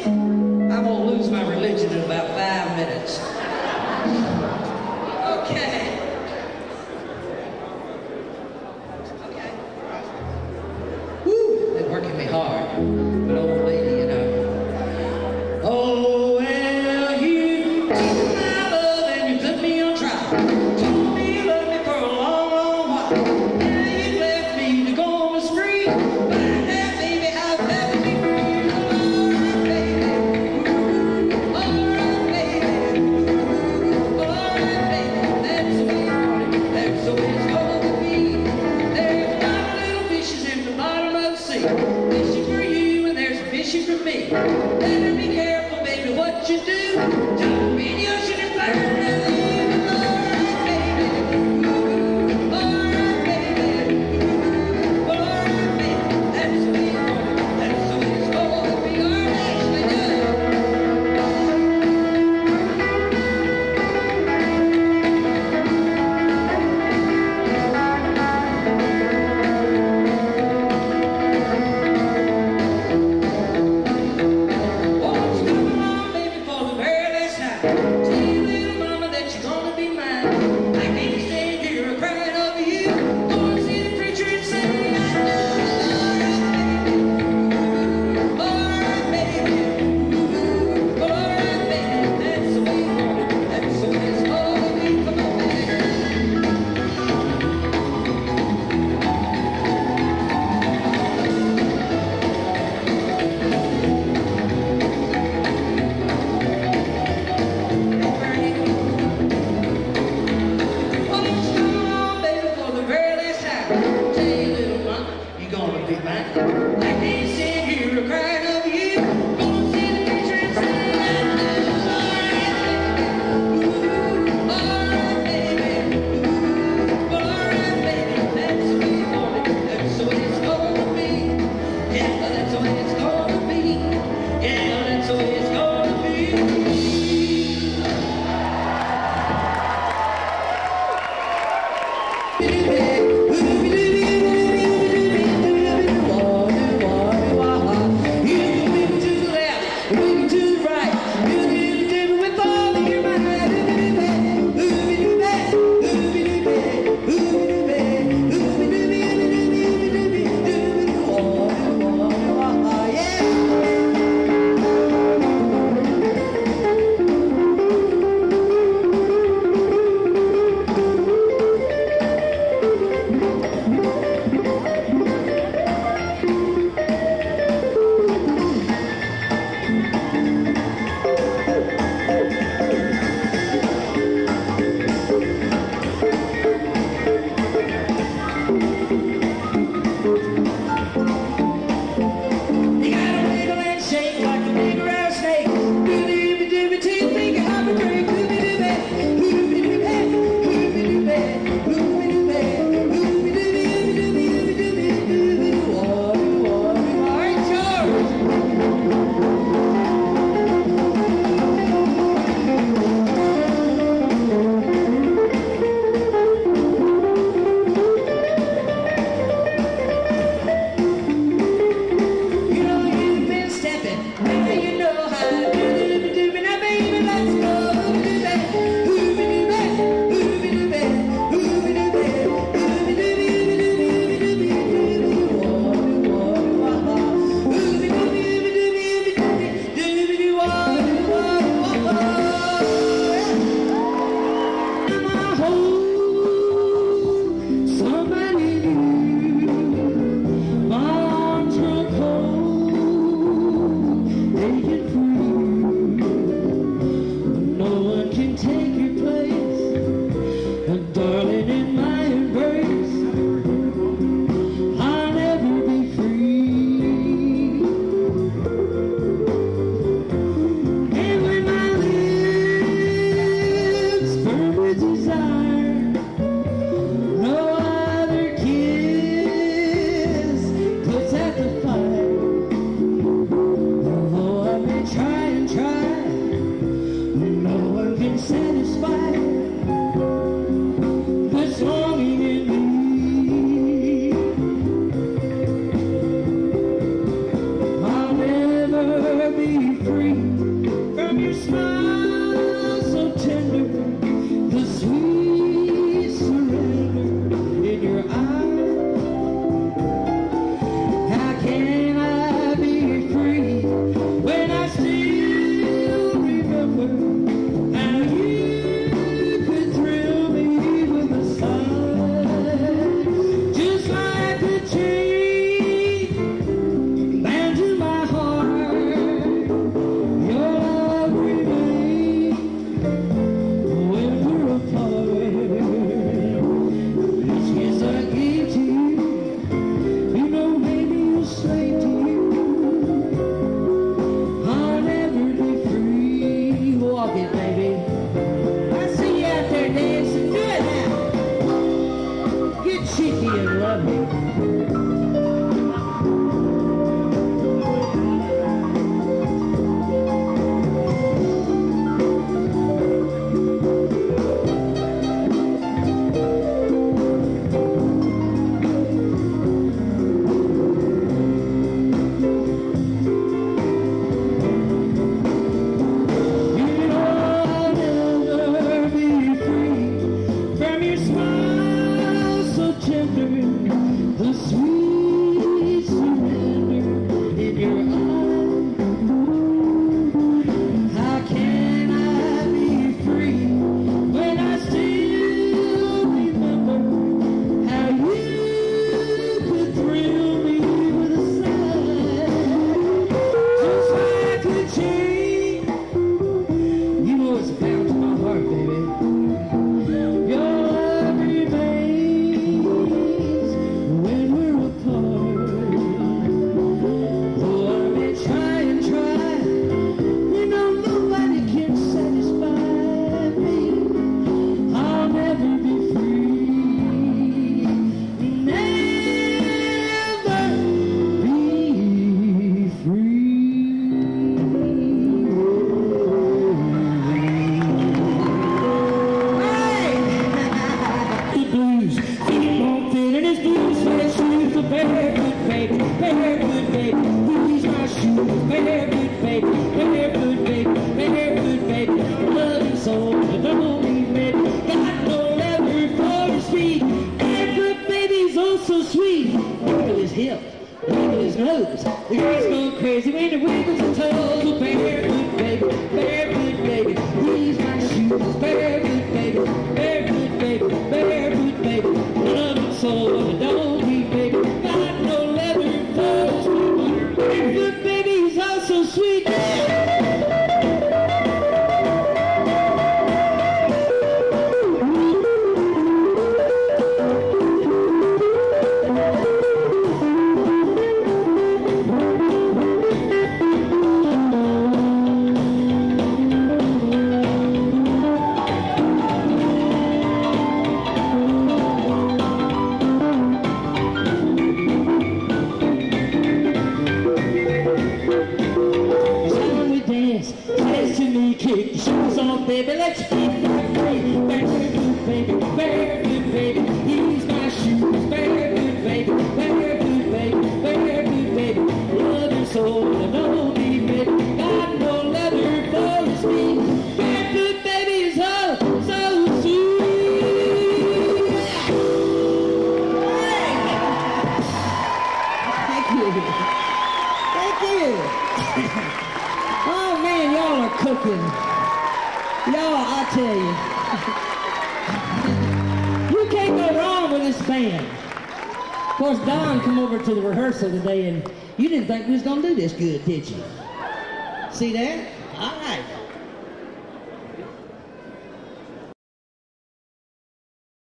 I'm going to lose my religion in about five minutes. Okay. smile. sweet. Wiggle his hip, wiggle his nose. The girl's go crazy when he wiggles his toes. Oh, baby, baby, baby, baby, please. me kick shoes on, baby. Let's keep back, baby, back, baby, baby, baby. He's band. Of course, Don come over to the rehearsal today, and you didn't think we was gonna do this good, did you? See that? All right.